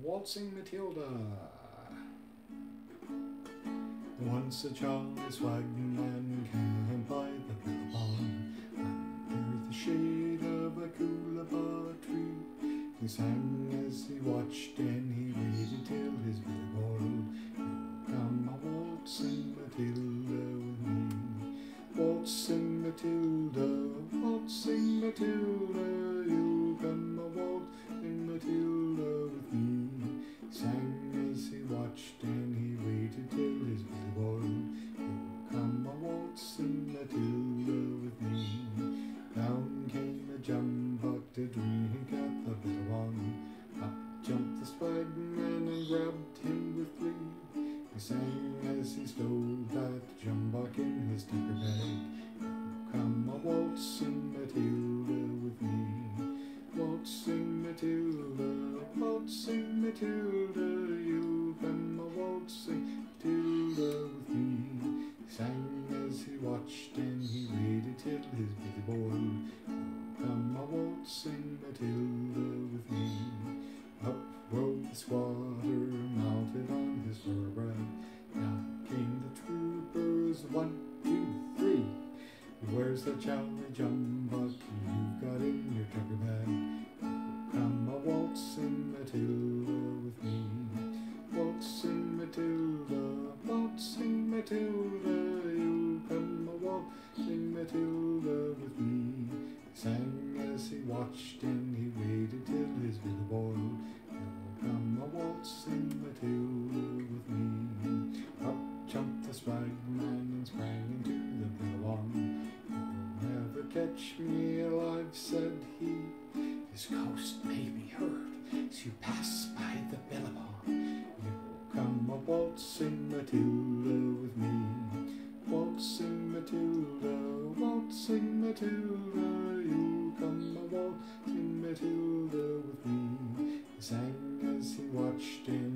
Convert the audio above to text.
Waltzing Matilda. Once a Charlie Swagman came by the billabong under the shade of a coolabah tree. He sang as he watched and he waited till his billy boiled. Come a waltzing Matilda with me. Waltzing Matilda, waltzing Matilda, Matilda with me. Down came a jumbuck to drink at the bitter one. Up jumped the swagman and grabbed him with glee. He sang as he stole that jumbuck in his tucker bag. And he waited till his billy boiled. Come a waltzing Matilda with me. Up rode the squatter, mounted on his thoroughbred. Now came the troopers, one, two, three. Where's the jolly jumbuck you've got in your tucker bag? Come a waltzing Matilda with me. Waltzing Matilda, waltzing Matilda, Matilda with me. He sang as he watched and he waited till his billy boiled. You come a waltzing Matilda with me. Up jumped the swagman and sprang into the billabong. You'll never catch me alive, said he. His ghost made me hurt as you pass by the billabong. You'll come a waltzing Matilda with me. Matilda, you come a waltzing Matilda with me. He sang as he watched and